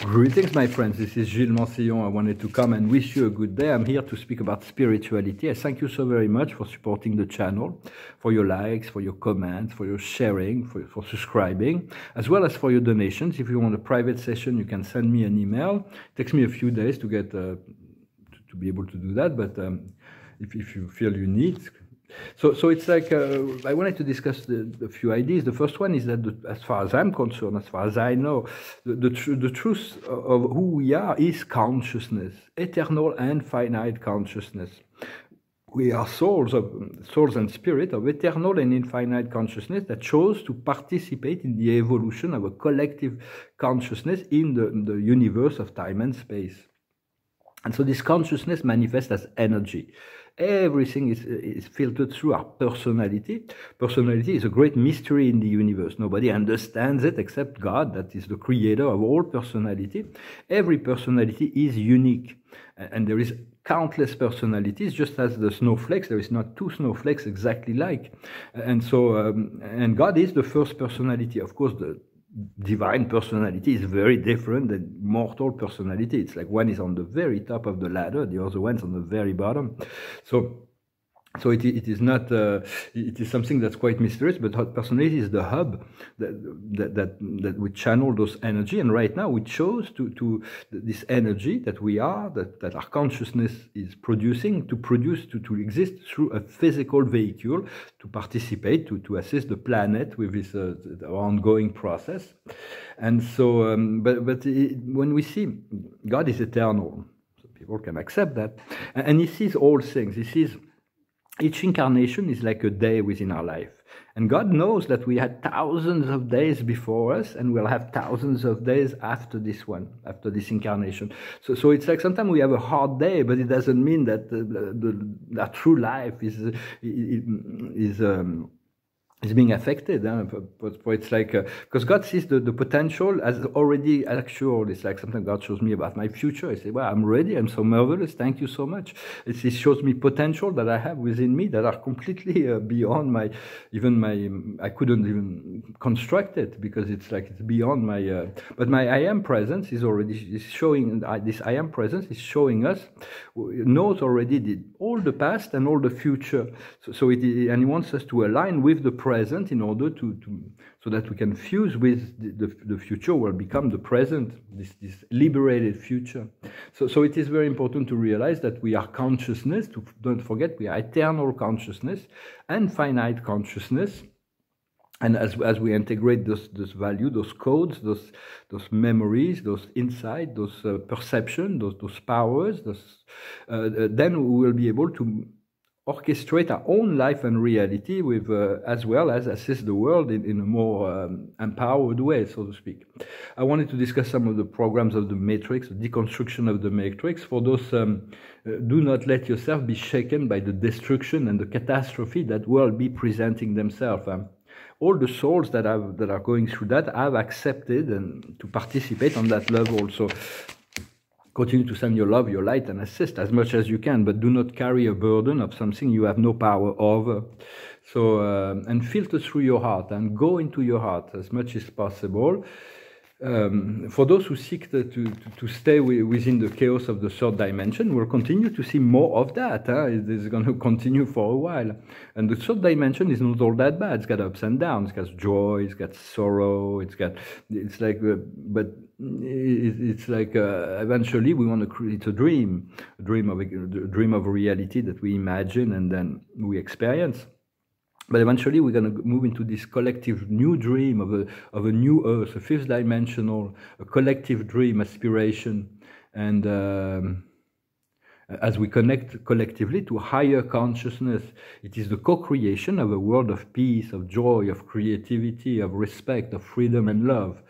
Greetings, my friends. This is Gilles Mansillon. I wanted to come and wish you a good day. I'm here to speak about spirituality. I thank you so very much for supporting the channel, for your likes, for your comments, for your sharing, for, for subscribing, as well as for your donations. If you want a private session, you can send me an email. It takes me a few days to get uh, to, to, be able to do that, but um, if, if you feel you need, so, so it's like uh, I wanted to discuss the, the, few ideas. The first one is that, the, as far as I'm concerned, as far as I know, the, the, tr the truth of who we are is consciousness, eternal and finite consciousness. We are souls of souls and spirit of eternal and infinite consciousness that chose to participate in the evolution of a collective consciousness in the, in the universe of time and space. And so this consciousness manifests as energy everything is, is filtered through our personality. Personality is a great mystery in the universe. Nobody understands it except God, that is the creator of all personality. Every personality is unique. And there is countless personalities, just as the snowflakes, there is not two snowflakes exactly like. And so, um, and God is the first personality. Of course, the, divine personality is very different than mortal personality. It's like one is on the very top of the ladder, the other one's on the very bottom. So so it, it is not uh, it is something that's quite mysterious but personality is the hub that, that that that we channel those energy. And right now we chose to to this energy that we are that that our consciousness is producing to produce to to exist through a physical vehicle to participate to to assist the planet with this uh, ongoing process. And so um, but but it, when we see god is eternal so people can accept that. And he sees all things. He sees each incarnation is like a day within our life. And God knows that we had thousands of days before us, and we'll have thousands of days after this one, after this incarnation. So, so it's like sometimes we have a hard day, but it doesn't mean that the, the, the true life is is um, is being affected. Huh? But, but it's like, uh, because God sees the, the potential as already actual. It's like something God shows me about my future. I say, well, I'm ready. I'm so marvelous. Thank you so much. It's, it shows me potential that I have within me that are completely uh, beyond my, even my, I couldn't even construct it because it's like, it's beyond my, uh, but my I am presence is already is showing, this I am presence is showing us, knows already the, all the past and all the future. So, so it, and he wants us to align with the present in order to, to so that we can fuse with the, the, the, future will become the present, this, this liberated future. So, so it is very important to realize that we are consciousness, to, don't forget we are eternal consciousness and finite consciousness. And as, as we integrate those, those values, those codes, those, those memories, those insight, those uh, perception, those, those powers, those, uh, uh, then we will be able to orchestrate our own life and reality with, uh, as well as assist the world in, in a more um, empowered way, so to speak. I wanted to discuss some of the programs of the Matrix, the deconstruction of the Matrix. For those, um, uh, do not let yourself be shaken by the destruction and the catastrophe that will be presenting themselves. Um, all the souls that have that are going through that have accepted and to participate on that level. So Continue to send your love, your light, and assist as much as you can, but do not carry a burden of something you have no power over. So, uh, and filter through your heart and go into your heart as much as possible. Um, for those who seek to, to, to stay within the chaos of the third dimension, we'll continue to see more of that. Huh? It is going to continue for a while. And the third dimension is not all that bad. It's got ups and downs. It's got joy. It's got sorrow. It's got. It's like, uh, but it, it's like uh, eventually we want to create a dream, a dream of a, a dream of reality that we imagine and then we experience. But eventually, we're going to move into this collective new dream of a, of a new earth, a fifth dimensional, a collective dream, aspiration. And um, as we connect collectively to higher consciousness, it is the co creation of a world of peace, of joy, of creativity, of respect, of freedom and love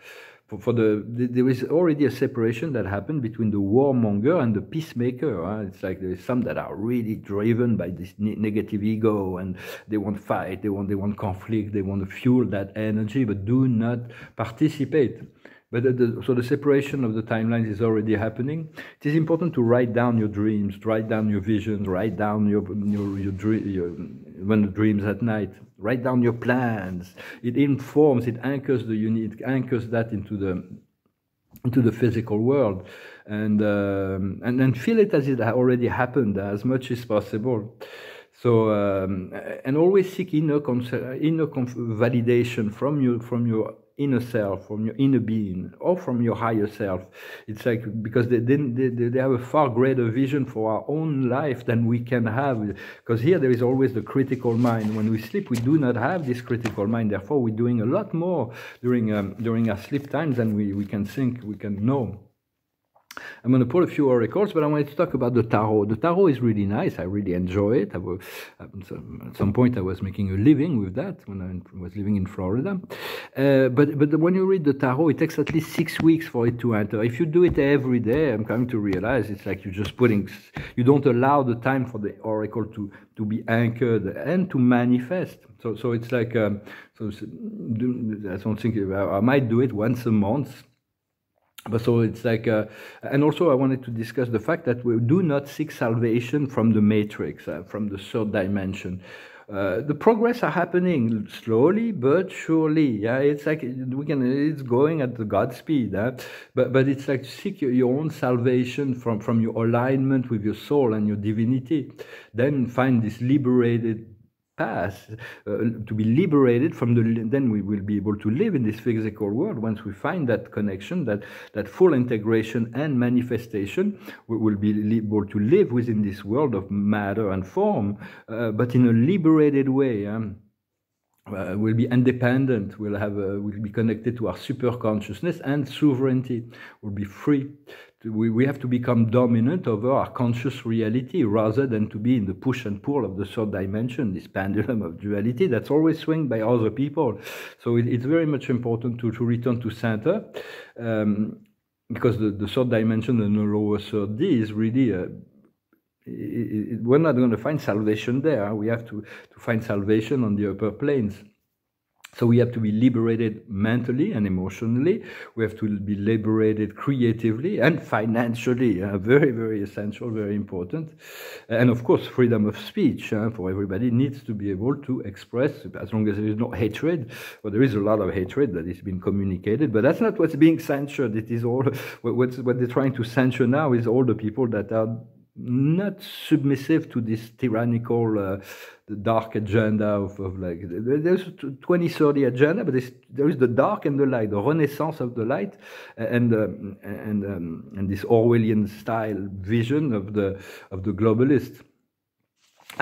for, for the, the, there is already a separation that happened between the warmonger and the peacemaker. Huh? It's like there's some that are really driven by this ne negative ego and they want fight, they want they want conflict, they want to fuel that energy, but do not participate. But the, so the separation of the timelines is already happening. It is important to write down your dreams, write down your visions, write down your your your, your when the dreams at night. Write down your plans. It informs, it anchors the unit, it anchors that into the into the physical world and um, and then feel it as it already happened as much as possible so um, and always seek inner inner validation from you from your inner self, from your inner being, or from your higher self. It's like because they, didn't they, they have a far greater vision for our own life than we can have. Because here there is always the critical mind. When we sleep, we do not have this critical mind. Therefore, we're doing a lot more during um, during our sleep times than we, we can think, we can know. I'm going to pull a few oracles, but I wanted to talk about the tarot. The tarot is really nice. I really enjoy it. Was, at some point, I was making a living with that when I was living in Florida. Uh, but but when you read the tarot, it takes at least six weeks for it to enter. If you do it every day, I'm coming to realize it's like you're just putting. You don't allow the time for the oracle to to be anchored and to manifest. So so it's like um, so. I don't think I might do it once a month but so it's like, uh, and also I wanted to discuss the fact that we do not seek salvation from the matrix, uh, from the third dimension. Uh, the progress are happening slowly but surely. Yeah, it's like we can. It's going at the God speed. Huh? But but it's like seek your, your own salvation from from your alignment with your soul and your divinity. Then find this liberated path uh, to be liberated from the then we will be able to live in this physical world. Once we find that connection that that full integration and manifestation we will be able to live within this world of matter and form uh, but in a liberated way um, uh, we'll be independent we'll have a, we'll be connected to our super consciousness and sovereignty we'll be free we, we have to become dominant over our conscious reality rather than to be in the push and pull of the third dimension, this pendulum of duality that's always swung by other people. So it, it's very much important to, to return to center um, because the, the third dimension and the lower third D is really a, we're not going to find salvation there. We have to, to find salvation on the upper planes. So we have to be liberated mentally and emotionally. We have to be liberated creatively and financially. Uh, very, very essential, very important. And of course, freedom of speech uh, for everybody needs to be able to express as long as there is no hatred. Well, there is a lot of hatred that is being communicated, but that's not what's being censored. It is all what, what they're trying to censor now is all the people that are not submissive to this tyrannical uh, dark agenda of, of, like there's 2030 agenda but there is the dark and the light the renaissance of the light and um, and um, and this orwellian style vision of the of the globalist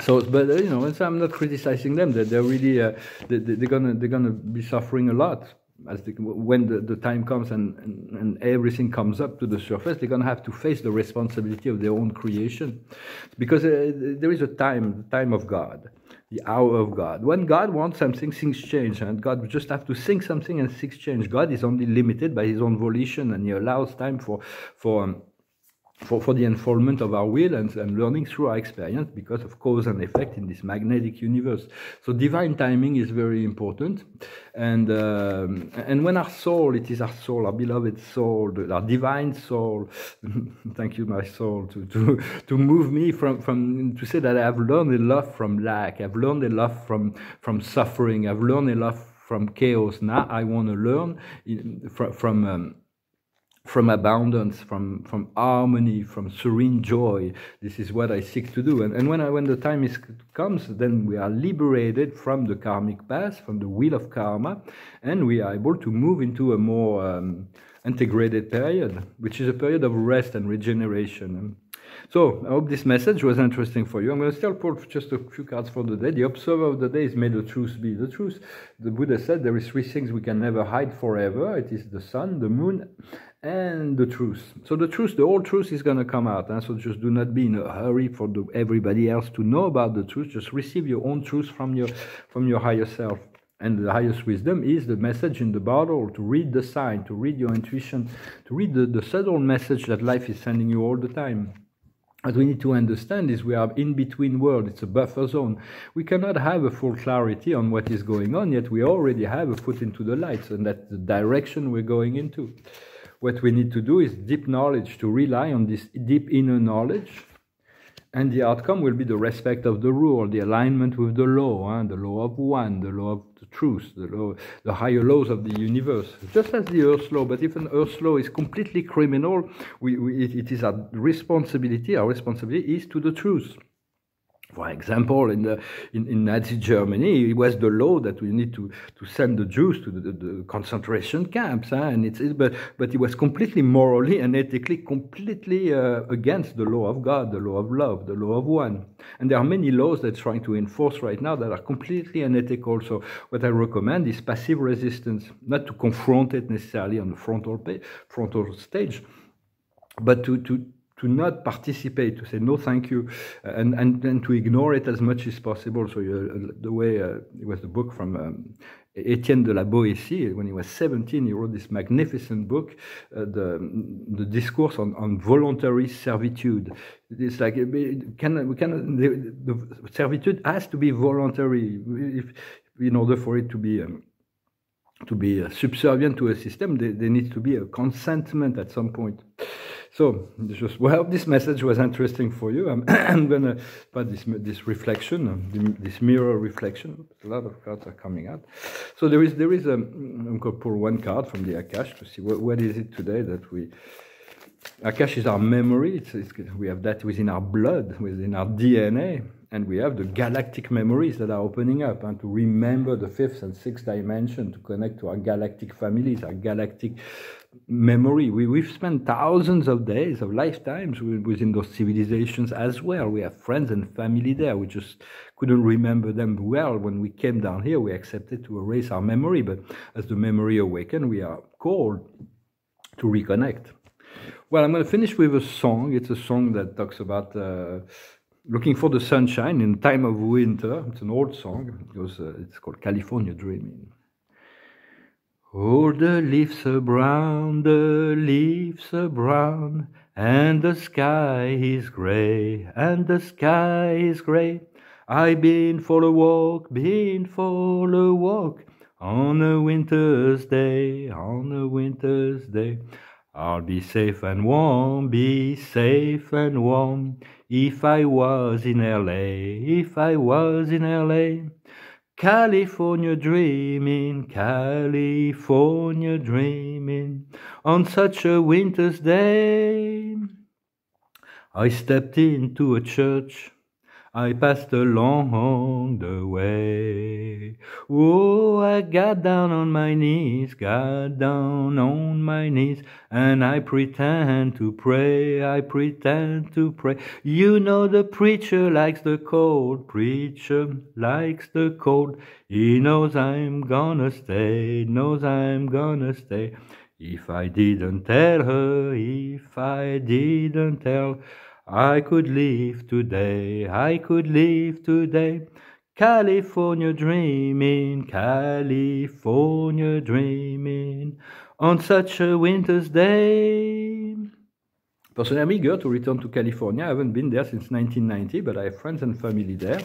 so but you know i'm not criticizing them. That they're really uh, they, they're gonna they're gonna be suffering a lot as the, when the, the time comes and, and, and, everything comes up to the surface, they're going to have to face the responsibility of their own creation. Because uh, there is a time, the time of God, the hour of God. When God wants something, things change, and God just have to think something and things change. God is only limited by his own volition, and he allows time for, for um, for, for the unfoldment of our will and, and learning through our experience because of cause and effect in this magnetic universe. So divine timing is very important. And, um, and when our soul, it is our soul, our beloved soul, our divine soul, thank you, my soul, to, to, to move me from, from, to say that I have learned a lot from lack, I've learned a lot from, from suffering, I've learned a lot from chaos. Now I want to learn from, from um, from abundance, from, from harmony, from serene joy. This is what I seek to do. And, and when, I, when the time is, comes, then we are liberated from the karmic path, from the wheel of karma, and we are able to move into a more um, integrated period, which is a period of rest and regeneration. So I hope this message was interesting for you. I'm going to still pull just a few cards for the day. The observer of the day is may the truth be the truth. The Buddha said there is three things we can never hide forever. It is the sun, the moon, and the truth. So the truth, the whole truth is going to come out. And so just do not be in a hurry for the, everybody else to know about the truth. Just receive your own truth from your from your higher self. And the highest wisdom is the message in the bottle, to read the sign, to read your intuition, to read the, the subtle message that life is sending you all the time. What we need to understand is we are in between world. it's a buffer zone. We cannot have a full clarity on what is going on, yet we already have a foot into the light, and that's the direction we're going into. What we need to do is deep knowledge, to rely on this deep inner knowledge, and the outcome will be the respect of the rule, the alignment with the law, and the law of one, the law of the truth, the law, the higher laws of the universe, just as the Earth law. But if an Earth law is completely criminal, we, we, it, it is our responsibility. Our responsibility is to the truth. For example, in, the, in, in, Nazi Germany, it was the law that we need to, to send the Jews to the, the, concentration camps, huh? and it's, but, but it was completely morally and ethically completely uh, against the law of God, the law of love, the law of one. And there are many laws that trying to enforce right now that are completely unethical. So what I recommend is passive resistance, not to confront it necessarily on the frontal, frontal stage, but to, to, to not participate, to say no, thank you, uh, and and, and to ignore it as much as possible. So uh, the way uh, it was the book from um, Etienne de la Boétie, when he was 17, he wrote this magnificent book, uh, the, the discourse on, on voluntary servitude. It's like, can, we can, the, the servitude has to be voluntary if, in order for it to be um, to be uh, subservient to a system, there, needs to be a consentment at some point. So, well, this message was interesting for you. I'm, I'm gonna put this this reflection, this mirror reflection. A lot of cards are coming out. So there is there is a. I'm gonna pull one card from the Akash to see what what is it today that we. Akash is our memory. It's, it's, we have that within our blood, within our DNA and we have the galactic memories that are opening up and to remember the fifth and sixth dimension to connect to our galactic families our galactic memory we, we've spent thousands of days of lifetimes within those civilizations as well we have friends and family there we just couldn't remember them well when we came down here we accepted to erase our memory but as the memory awakened we are called to reconnect well i'm going to finish with a song it's a song that talks about uh, looking for the sunshine in time of winter. It's an old song. Goes, uh, it's called California Dreaming. All the leaves are brown, the leaves are brown, and the sky is gray, and the sky is gray. I've been for a walk, been for a walk, on a winter's day, on a winter's day. I'll be safe and warm, be safe and warm. If I was in LA, if I was in LA. California dreaming, California dreaming, on such a winter's day. I stepped into a church I passed along the way. Oh, I got down on my knees, got down on my knees, and I pretend to pray, I pretend to pray. You know the preacher likes the cold, preacher likes the cold. He knows I'm gonna stay, knows I'm gonna stay. If I didn't tell her, if I didn't tell I could live today, I could live today. California dreaming, California dreaming on such a winter's day. Personally, I'm eager to return to California. I haven't been there since 1990, but I have friends and family there.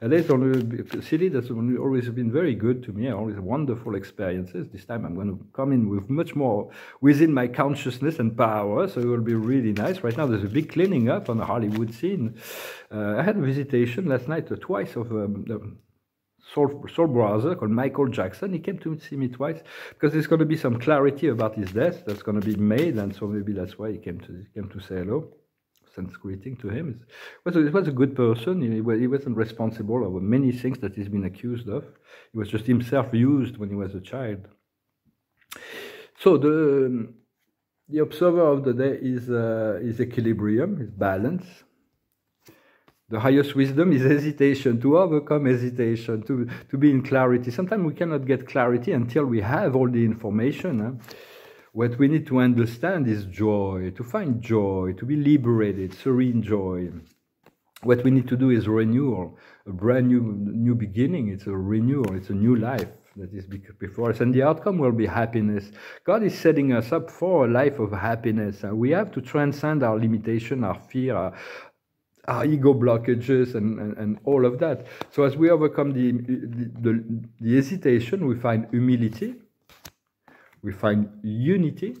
And it's a city that's always been very good to me, always wonderful experiences. This time I'm going to come in with much more within my consciousness and power, so it will be really nice. Right now there's a big cleaning up on the Hollywood scene. Uh, I had a visitation last night, uh, twice, of um, soul, soul brother called Michael Jackson. He came to see me twice because there's going to be some clarity about his death that's going to be made, and so maybe that's why he came to he came to say hello. Send greeting to him. It was, a, it was a good person. He, he wasn't responsible of many things that he's been accused of. He was just himself used when he was a child. So the the observer of the day is uh, is equilibrium, is balance the highest wisdom is hesitation, to overcome hesitation, to, to be in clarity. Sometimes we cannot get clarity until we have all the information. Huh? What we need to understand is joy, to find joy, to be liberated, serene joy. What we need to do is renewal, a brand new new beginning. It's a renewal, it's a new life that is before us, and the outcome will be happiness. God is setting us up for a life of happiness. and we have to transcend our limitation, our fear, our, our ego blockages and, and, and, all of that. So as we overcome the, the, the, the hesitation, we find humility, we find unity,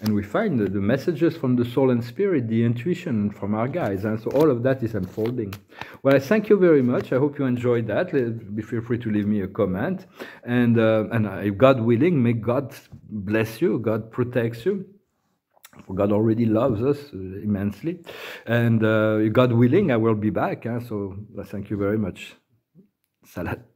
and we find the, the, messages from the soul and spirit, the intuition from our guides. And so all of that is unfolding. Well, I thank you very much. I hope you enjoyed that. Feel free to leave me a comment. And, uh, and I, God willing, may God bless you. God protects you. For God already loves us uh, immensely. And uh, God willing, I will be back. Huh? So thank you very much. Salat.